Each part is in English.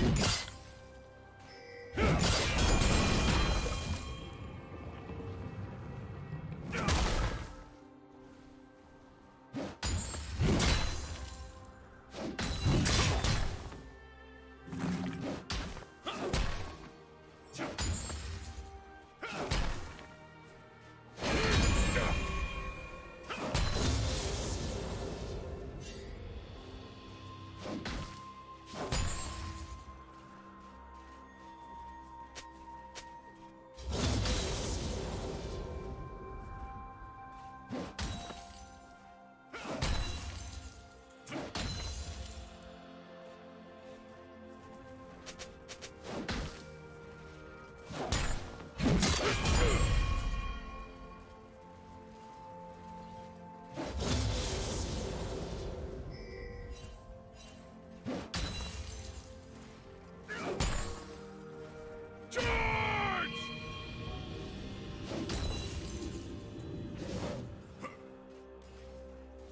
Go.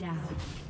down.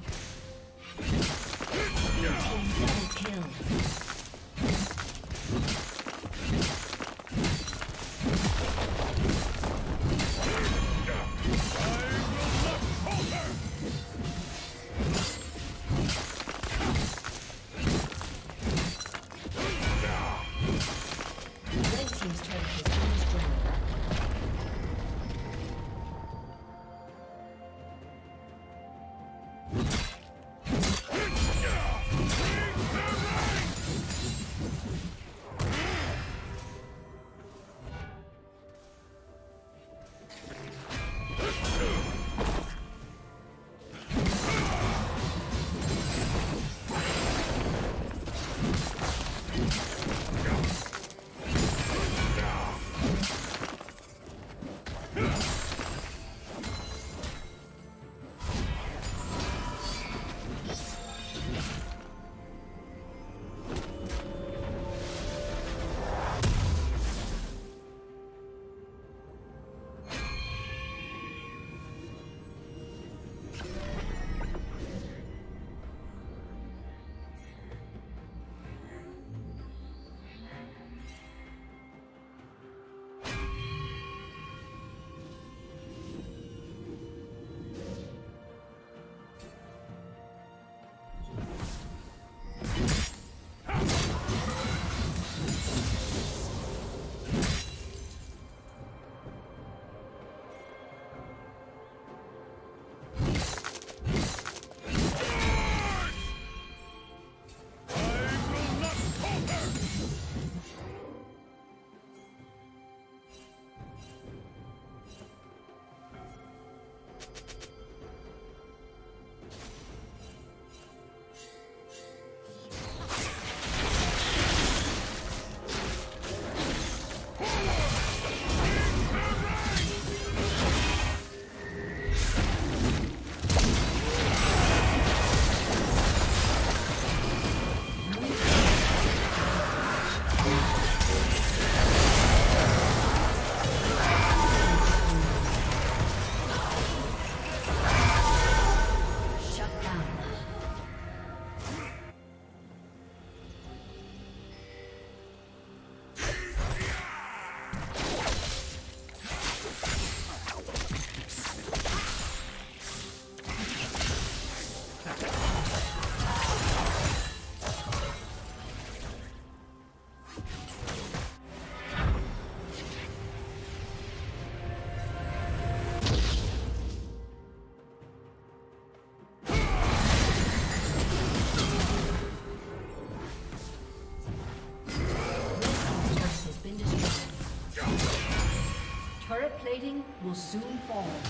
Soon fall.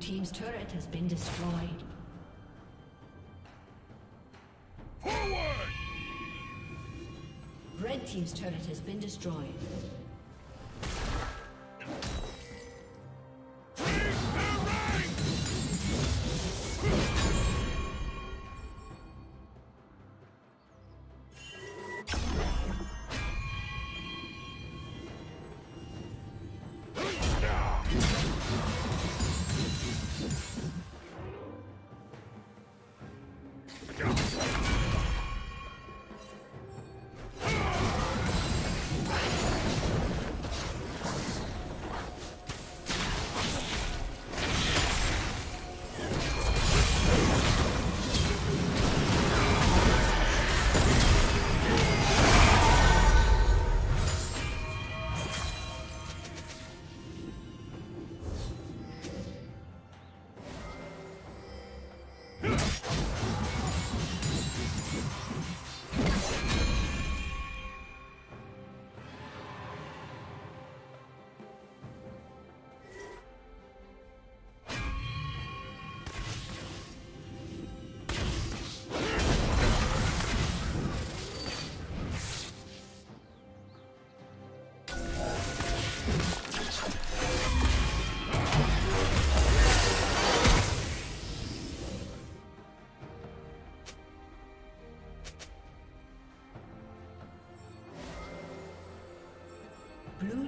Team's turret has been destroyed. Forward! Red team's turret has been destroyed.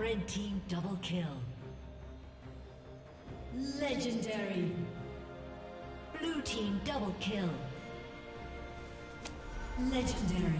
Red team double kill. Legendary. Blue team double kill. Legendary.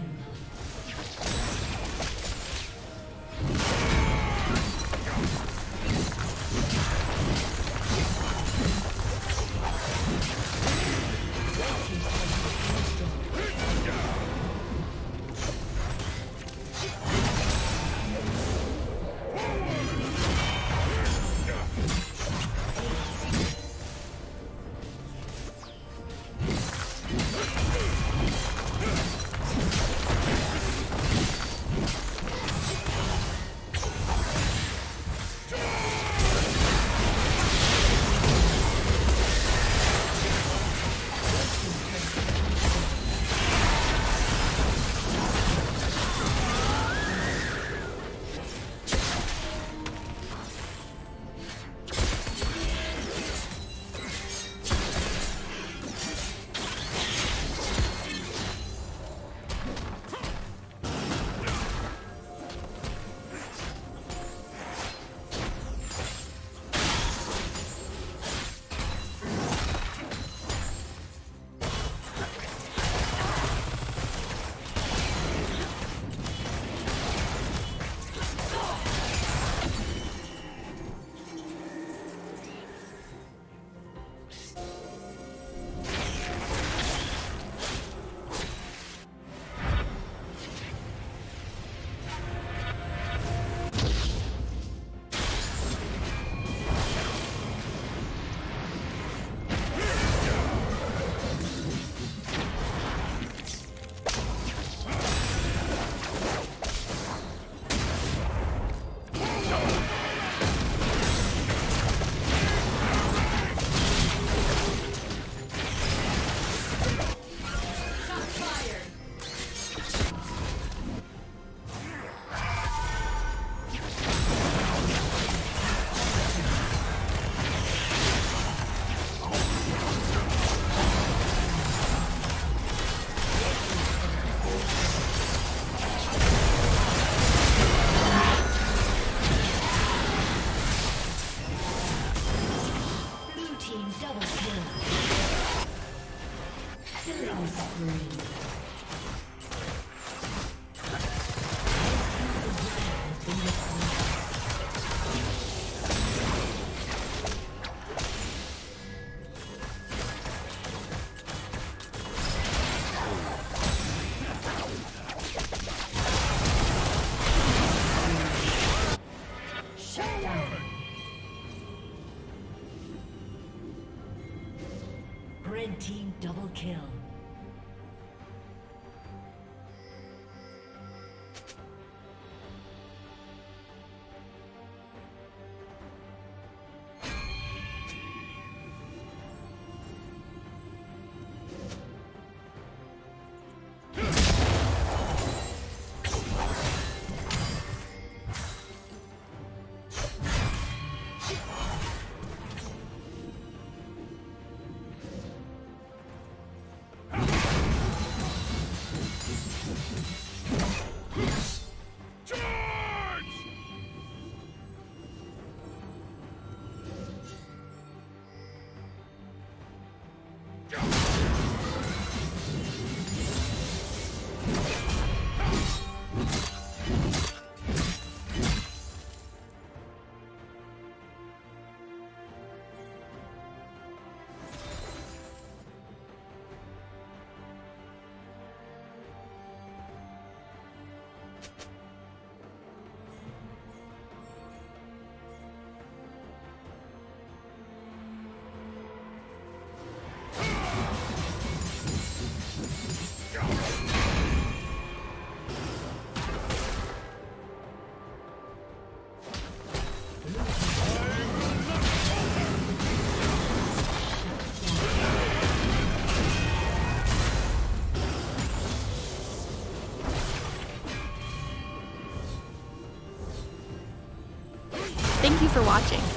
For watching.